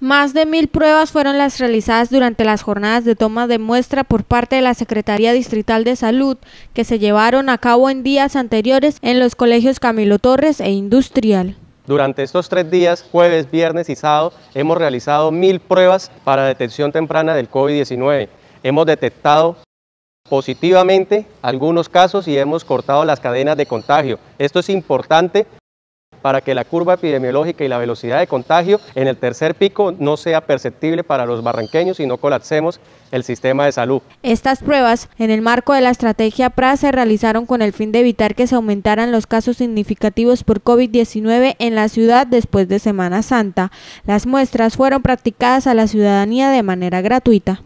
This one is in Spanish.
Más de mil pruebas fueron las realizadas durante las jornadas de toma de muestra por parte de la Secretaría Distrital de Salud, que se llevaron a cabo en días anteriores en los colegios Camilo Torres e Industrial. Durante estos tres días, jueves, viernes y sábado, hemos realizado mil pruebas para detección temprana del COVID-19. Hemos detectado positivamente algunos casos y hemos cortado las cadenas de contagio. Esto es importante para que la curva epidemiológica y la velocidad de contagio en el tercer pico no sea perceptible para los barranqueños y no colapsemos el sistema de salud. Estas pruebas, en el marco de la estrategia PRA, se realizaron con el fin de evitar que se aumentaran los casos significativos por COVID-19 en la ciudad después de Semana Santa. Las muestras fueron practicadas a la ciudadanía de manera gratuita.